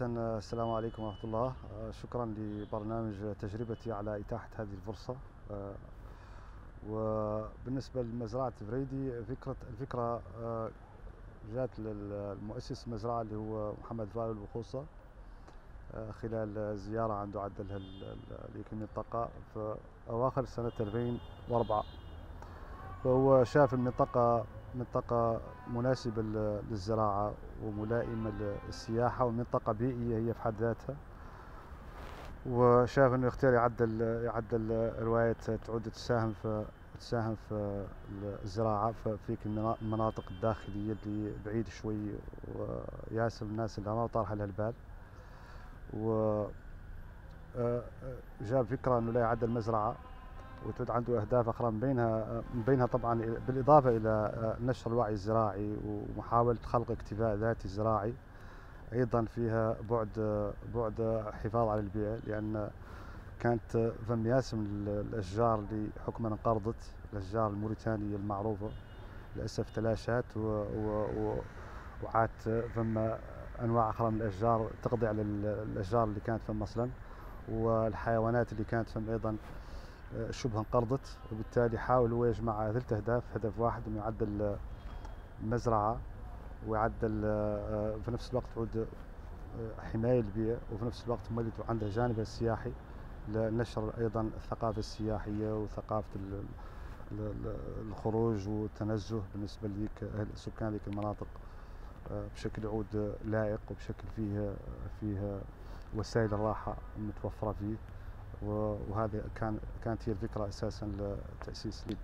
بداية السلام عليكم ورحمة الله. شكرا لبرنامج تجربتي على إتاحة هذه الفرصة. وبالنسبة لمزرعة فريدي فكرة الفكرة جاءت للمؤسس المزرعة اللي هو محمد فايل البخوصة خلال زيارة عنده عدل لهيك المنطقة في أواخر سنة 2004 فهو شاف المنطقة منطقة مناسبة للزراعة وملائمة للسياحة ومنطقة بيئية هي في حد ذاتها. وشاف إنه يختار يعدل يعدل رواية تعود تساهم في تساهم في الزراعة في المناطق الداخلية اللي بعيد شوي. وياسر الناس اللي ما طارحة لها البال. و جاب فكرة إنه لا يعدل مزرعة وتود عنده أهداف أخرى من بينها من بينها طبعا بالإضافة إلى آه، نشر الوعي الزراعي ومحاولة خلق اكتفاء ذاتي زراعي. أيضا فيها بعد بعد حفاظ على البيئة لأن كانت فم ياسم الأشجار اللي حكما انقرضت الأشجار الموريتانية المعروفة. للأسف تلاشت وعادت فم أنواع أخرى من الأشجار تقضي على الأشجار اللي كانت فم أصلا. والحيوانات اللي كانت فم أيضا شبه انقرضت وبالتالي حاول هو يجمع ثلاث أهداف هدف واحد إنه يعدل المزرعه ويعدل آه، في نفس الوقت تعود آه، حماية البيئه وفي نفس الوقت مولد عنده جانب السياحي لنشر أيضا الثقافة السياحية وثقافة الخروج والتنزه بالنسبة لذيك سكان ذيك المناطق آه، بشكل يعود لائق وبشكل فيه فيه وسائل الراحة المتوفرة فيه. وهذه كان كانت هي الفكرة أساسا لتأسيس ال.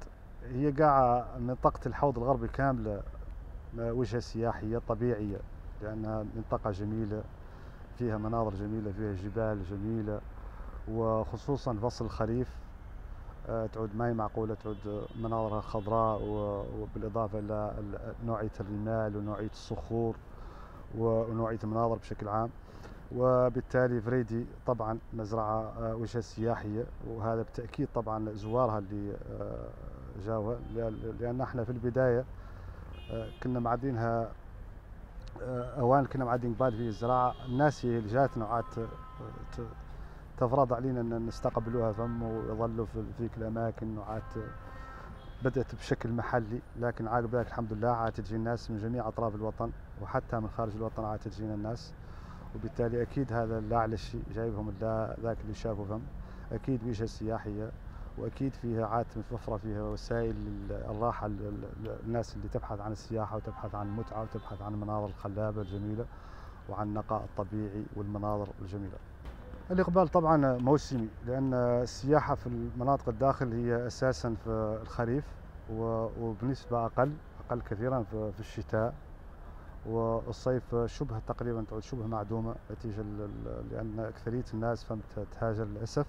هي قاعة. منطقة الحوض الغربي كاملة وجهه سياحية طبيعية لأنها منطقة جميلة فيها مناظر جميلة فيها جبال جميلة وخصوصا فصل الخريف. آه، تعود ماي معقولة تعود مناظرها خضراء وبالإضافة إلى نوعية الرمال ونوعية الصخور ونوعية المناظر بشكل عام. وبالتالي فريدي طبعا مزرعة آه، وجهة سياحية وهذا بالتأكيد طبعا زوارها اللي آه، جاوها. لأن إحنا في البداية آه، كنا معدينها أوان كنا معدين قبال في الزراعة. الناس اللي جاتنا وعاد تفرض علينا أن نستقبلوها. فم ويظلوا في ذيك الأماكن وعاد بدأت بشكل محلي. لكن عقب ذلك الحمد لله عاد تجي الناس من جميع أطراف الوطن وحتى من خارج الوطن عاد تجينا الناس. وبالتالي أكيد هذا لا الشيء جايبهم ذاك اللي شافوا أكيد وجهه سياحيه وأكيد فيها عاد متوفره فيها وسائل الراحة للناس اللي تبحث عن السياحة وتبحث عن المتعة وتبحث عن المناظر الخلابة الجميلة وعن النقاء الطبيعي والمناظر الجميلة. الإقبال طبعا موسمي لأن السياحة في المناطق الداخل هي أساسا في الخريف وبنسبة أقل أقل كثيرا في الشتاء والصيف شبه تقريبا تعود شبه معدومة نتيجة لأن أكثرية الناس فهمت تهاجر للأسف.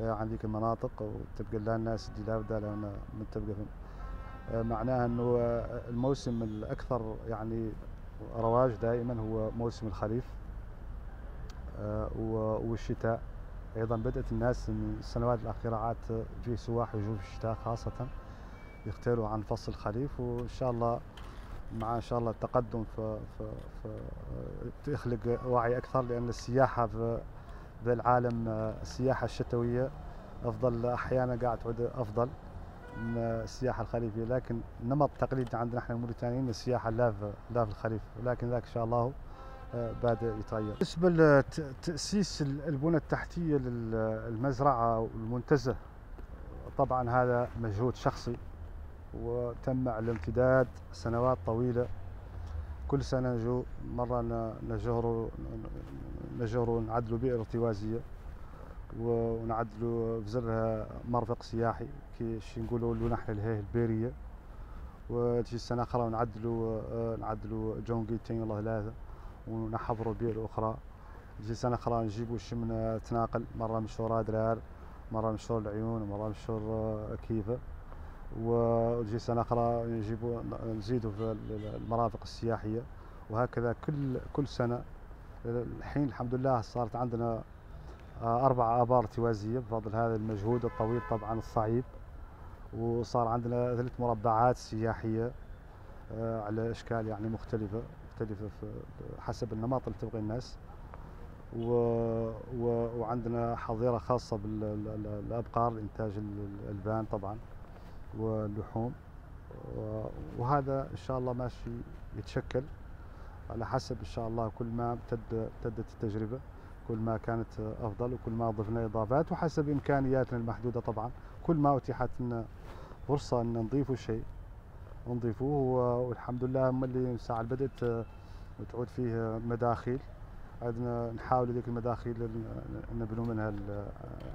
آه، عن ذيك المناطق وتبقى لها الناس اللي لا بد لها من تبقى آه، معناها إنه آه، الموسم الأكثر يعني رواج دائما هو موسم الخريف والشتاء. أيضا بدأت الناس من السنوات الأخيرة عاد في سواح يجوا في الشتاء خاصة يختاروا عن فصل الخريف وإن شاء الله مع إن شاء الله التقدم في في في تخلق وعي أكثر لأن السياحة في بالعالم السياحة الشتوية أفضل أحيانا قاعد تعود أفضل من السياحة الخريفيه لكن النمط التقليدي عندنا إحنا الموريتانيين السياحة لا في لا في الخريف ولكن ذاك إن شاء الله آه، بادئ يتغير. بالنسبة لتأسيس البنى التحتية للمزرعه والمنتزه طبعا هذا مجهود شخصي. وتم على امتداد سنوات طويلة. كل سنة نجو مرة نجهروا نجهروا نعدلوا بئر ارتوازية ونعدلوا بزرها مرفق سياحي كي نقولوا له نحن الهيه البيرية. وتجي السنة أخرى نعدلوا نعدلوا جونجيتين الله ثلاثة ونحفروا بئر أخرى. تجي سنة أخرى نجيبوا شمن تناقل مرة مشهور أدرار مرة مشهور العيون ومرة مشهور كيفة. وتجي سنه أخرى نجيبوا نزيدوا في المرافق السياحية. وهكذا كل كل سنة. الحين الحمد لله صارت عندنا آه، أربع آبار ارتوازية بفضل هذا المجهود الطويل طبعا الصعيب. وصار عندنا ثلاث مربعات سياحية آه، على أشكال يعني مختلفة في حسب النمط اللي تبغي الناس. و... و... وعندنا حظيرة خاصة بالأبقار لإنتاج الألبان طبعا. واللحوم وهذا إن شاء الله ماشي يتشكل على حسب إن شاء الله كل ما ابتدت التجربة كل ما كانت أفضل وكل ما ضفنا إضافات وحسب إمكانياتنا المحدودة طبعا. كل ما أتيحت لنا فرصة أن نضيفوا شيء نضيفوه والحمد لله هم اللي ساعة بدأت وتعود فيه مداخيل. عندنا نحاول ذيك المداخيل نبنوا منها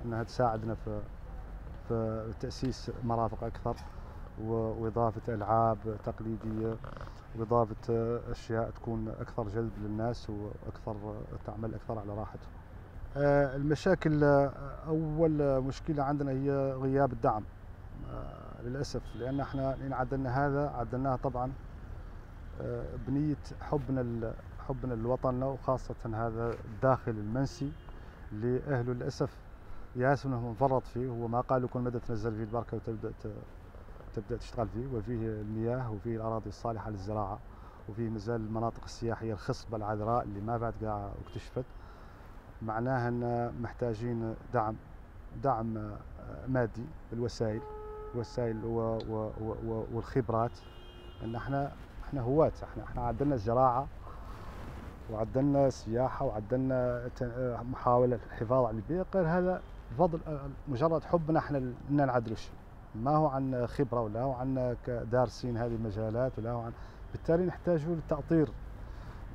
إنها تساعدنا في في تأسيس مرافق أكثر وإضافة ألعاب تقليدية وإضافة أشياء تكون أكثر جلب للناس وأكثر تعمل أكثر على راحتهم. آه، المشاكل أول مشكلة عندنا هي غياب الدعم آه، للأسف لأن إحنا إن عدلنا هذا عدلناه طبعا آه، بنية حبنا حبنا لوطننا وخاصة هذا الداخل المنسي اللي أهله للأسف ياسف أنه منفرط فيه هو ما قال لكم مدى تنزل فيه البركة وتبدأ تبدأ تشتغل فيه وفيه المياه وفيه الأراضي الصالحة للزراعة وفيه مازال المناطق السياحية الخصبة العذراء اللي ما بعد قاع اكتشفت. معناها أن محتاجين دعم دعم مادي بالوسائل الوسائل والخبرات. إن إحنا إحنا هواة إحنا إحنا عندنا الزراعة وعدلنا السياحة وعدلنا محاولة الحفاظ على البيئة. غير هذا بفضل مجرد حبنا إحنا إن نعدل الشيء ما هو عن خبرة ولا هو عن دارسين هذه المجالات ولا هو عن بالتالي نحتاج للتأطير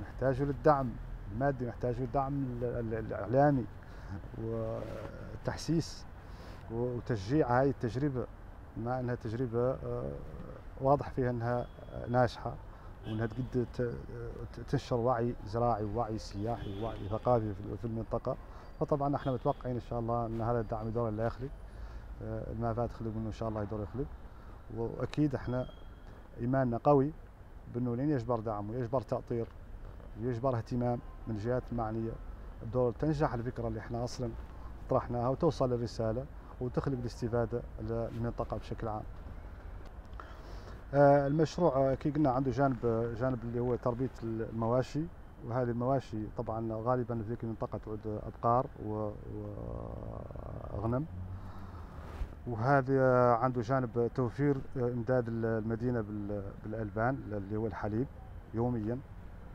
نحتاج للدعم المادي نحتاج للدعم الإعلامي وتحسيس وتشجيع هذه التجربة. مع أنها تجربة آه، واضح فيها أنها ناجحة وإنها تقد تنشر وعي زراعي ووعي سياحي ووعي ثقافي في المنطقة. فطبعا إحنا متوقعين إن شاء الله إن هذا الدعم يدور لا يخلق آه، ما فات خلق منه إن شاء الله يدور يخلق. وأكيد إحنا إيماننا قوي بأنه لين يجبر دعم ويجبر تأطير ويجبر اهتمام من الجهات المعنيه الدور تنجح الفكرة اللي إحنا أصلا طرحناها وتوصل الرساله وتخلق الاستفادة للمنطقة بشكل عام. آه، المشروع آه، كي قلنا عنده جانب جانب اللي هو تربية المواشي. وهذه المواشي طبعا غالبا في ذيك المنطقة تعود أبقار وغنم وهذا عنده جانب توفير إمداد المدينة بالألبان اللي هو الحليب يوميا.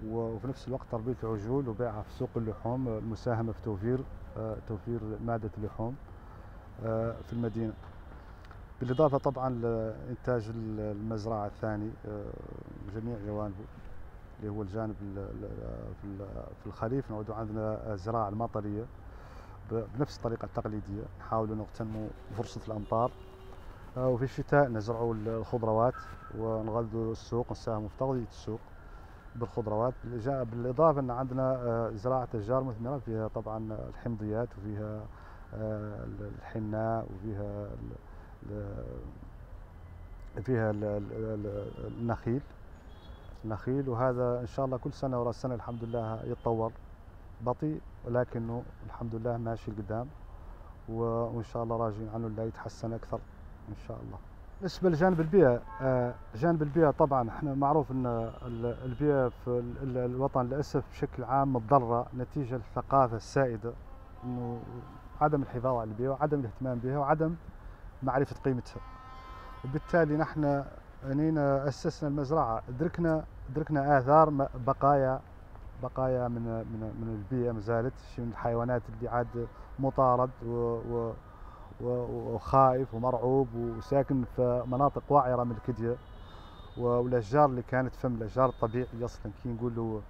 وفي نفس الوقت تربية العجول وبيعها في سوق اللحوم المساهمه في توفير توفير مادة اللحوم في المدينة. بالإضافة طبعا لإنتاج المزرعة الثاني جميع جوانبه. اللي هو الجانب في الخريف نعود عندنا الزراعة المطرية بنفس الطريقة التقليدية. نحاول نغتنموا فرصة الأمطار. آه، وفي الشتاء نزرعوا الخضروات ونغذوا السوق نساهموا في تغذية السوق بالخضروات. بالإضافة أن عندنا آه، زراعة أشجار مثمرة فيها طبعا الحمضيات وفيها الحناء وفيها فيها النخيل. النخيل وهذا إن شاء الله كل سنة ورا السنة الحمد لله يتطور. بطيء ولكنه الحمد لله ماشي قدام وإن شاء الله راجعين عنه لا يتحسن أكثر إن شاء الله. بالنسبة لجانب البيئة آه، جانب البيئة طبعا إحنا معروف إن البيئة في الوطن للأسف بشكل عام متضررة نتيجة الثقافة السائدة إنه عدم الحفاظ على البيئة وعدم الاهتمام بها وعدم معرفة قيمتها. وبالتالي نحن انينا أسسنا المزرعة. دركنا دركنا آثار بقايا بقايا من من من البيئة ما زالت. شيء من الحيوانات اللي عاد مطارد و وخايف ومرعوب وساكن في مناطق وعره من الكدية. والاشجار اللي كانت فم الاشجار الطبيعيه أصلا. كي نقولوا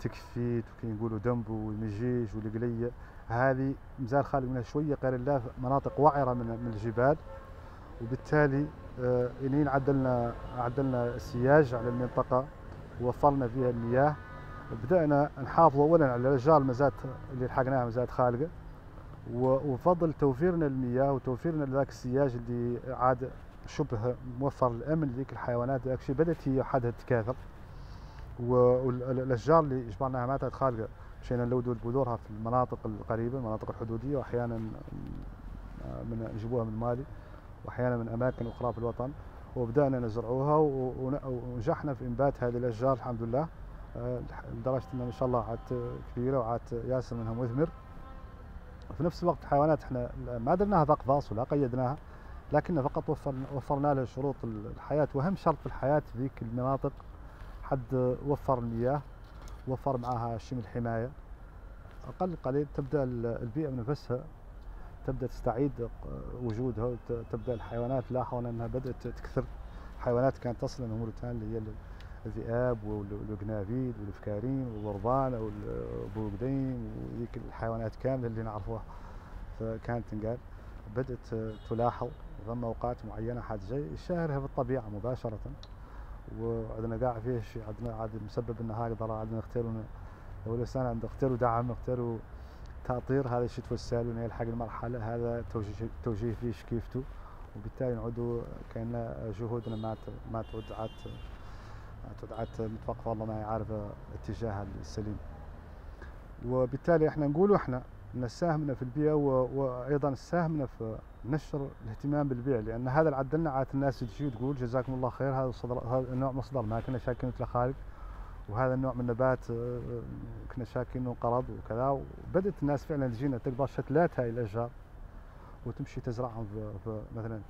تكفيت وكي نقولوا دمبو والمجيج والقلية هذه مازال خالي منها شوية. غير الله مناطق وعره من الجبال. وبالتالي آه إنين عدلنا عدلنا السياج على المنطقة ووفرنا فيها المياه. بدأنا نحافظ اولا على الاشجار المزات اللي لحقناها مزات خالقة. وفضل توفيرنا المياه وتوفيرنا لذاك السياج اللي عاد شبه موفر الأمن لذيك الحيوانات. ذاك الشيء بدأت هي حدها تتكاثر. والأشجار اللي جبرناها ماتت خالقة. مشينا نلودوا بذورها في المناطق القريبة المناطق الحدودية واحيانا من نجيبوها من مالي. وأحيانا من أماكن أخرى في الوطن وبدأنا نزرعوها ونجحنا في إنبات هذه الأشجار الحمد لله. آه، لدرجة انها ما شاء الله عاد كبيرة وعاد ياسر منها مثمر في نفس الوقت الحيوانات إحنا ما درناها ذق ولا قيدناها لكن فقط وفر وفرنا لها شروط الحياة وأهم شرط في الحياة في ذيك المناطق حد وفر المياه وفر معها شمل الحماية. أقل قليل تبدأ البيئة من نفسها. تبدأ تستعيد وجودها وتبدا الحيوانات لاحظوا أنها بدأت تكثر. حيوانات كانت تصل من موريتانيا اللي هي الذئاب والقنافيد والفكارين والوربان والبوقدين وذيك الحيوانات كاملة اللي نعرفوها. فكانت تنقال. بدأت تلاحظ ثم أوقات معينة حد جاي يشاهرها بالطبيعة مباشرة. وعندنا قاع فيه شيء عندنا عاد مسبب إن هكذا عندنا نختاروا لو الانسان عنده اختاروا دعم اختاروا تأطير هذا الشيء توسالوا يلحق المرحلة هذا توجيه فيش كيفته وبالتالي نعودوا كأن جهودنا ما ما تعود عاد تعود متوقفة والله ما عارف اتجاهها السليم. وبالتالي إحنا نقولوا إحنا ان ساهمنا في البيئه وأيضا ساهمنا في نشر الاهتمام بالبيئه لأن هذا اللي عدلنا عاد الناس تجي وتقول جزاكم الله خير هذا هذا النوع مصدر ما كنا شاكين مثل خارج. وهذا النوع من النبات آه، كنا شاكين قرض وكذا وبدأت الناس فعلا تجينا تقدر شتلات هاي الاشجار وتمشي تزرعهم في مثلا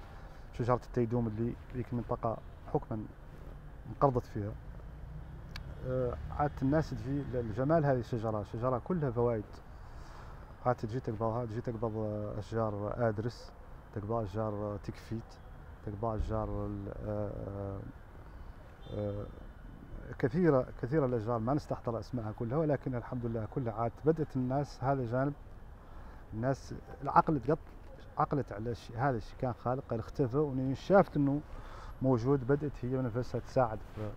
شجرة التيدوم اللي ذيك المنطقة حكما انقرضت فيها. آه، عادت الناس تجي لجمال هذه الشجرة شجرة كلها فوائد. عاد تجي تقبضها تجي تقبض أشجار آدرس تقبض أشجار تكفيت تقبض أشجار آه، كثيرة كثيرة الأشجار ما نستحضر أسمائها كلها ولكن الحمد لله كلها عاد. بدأت الناس هذا جانب الناس العقل تقط عقلت على الشيء هذا الشيء كان خالق قال اختفى وإن شافت إنه موجود بدأت هي نفسها تساعد في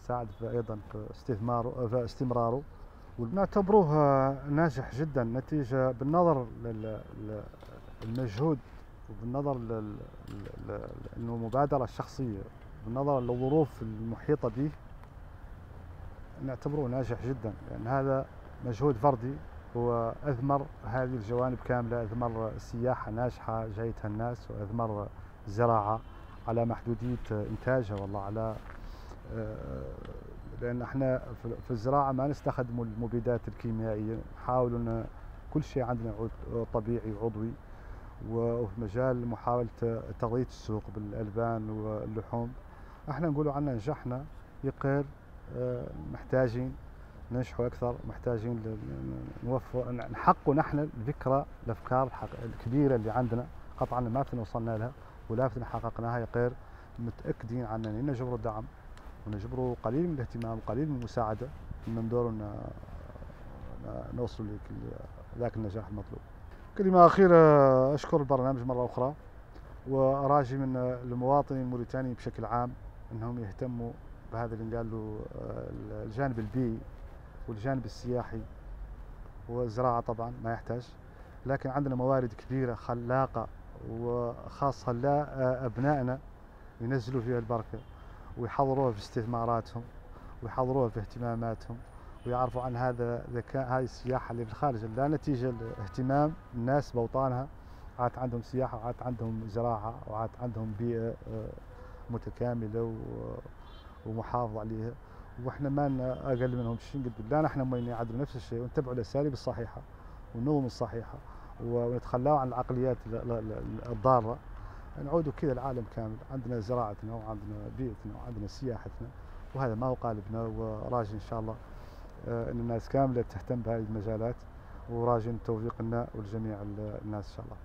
تساعد في أيضا في استثماره في استمراره. ونعتبروه ناجح جدا نتيجة بالنظر للمجهود وبالنظر لأنه مبادرة شخصية بالنظر للظروف المحيطة به. نعتبره ناجح جدا لأن هذا مجهود فردي هو أثمر هذه الجوانب كاملة أثمر السياحة ناجحة جايتها الناس وأثمر الزراعة على محدودية إنتاجها والله على آه، لأن إحنا في الزراعة ما نستخدم المبيدات الكيميائية نحاول أن كل شيء عندنا طبيعي وعضوي وفي مجال محاولة تغطية السوق بالألبان واللحوم. إحنا نقولوا عنا نجحنا آه، محتاجين ننجحوا أكثر محتاجين نوفر نحققوا نحن الذكرى الأفكار الكبيرة اللي عندنا. قطعا ما فينا وصلنا لها ولا فينا حققناها يقير متأكدين عن ان نجبروا الدعم ونجبروا قليل من الاهتمام وقليل من المساعدة من دور نوصل ذاك النجاح المطلوب. كلمة أخيرة أشكر البرنامج مرة أخرى وأراجي من المواطنين الموريتانيين بشكل عام أنهم يهتموا بهذا اللي قال له آه، الجانب البيئي والجانب السياحي والزراعة طبعا ما يحتاج. لكن عندنا موارد كبيرة خلاقة وخاصة لأبنائنا ينزلوا فيها البركة ويحضروها في استثماراتهم ويحضروها في اهتماماتهم ويعرفوا عن هذا ذكاء هذه السياحة اللي في الخارج. لا نتيجة لاهتمام الناس بأوطانها عاد عندهم سياحة وعاد عندهم زراعة وعاد عندهم بيئة آه، متكاملة ومحافظ عليها. وإحنا ما أقل منهم. شيء قد لا نحن ما يعدلوا نفس الشيء. ونتبعوا الأساليب الصحيحة والنظم الصحيحة ونتخلاوا عن العقليات الضارة. نعودوا كذا العالم كامل. عندنا زراعتنا وعندنا بيئتنا وعندنا سياحتنا. وهذا ما هو قالبنا. وراجي إن شاء الله آه، إن الناس كاملة تهتم بهذه المجالات. وراجي التوفيق لنا ولجميع الناس إن شاء الله.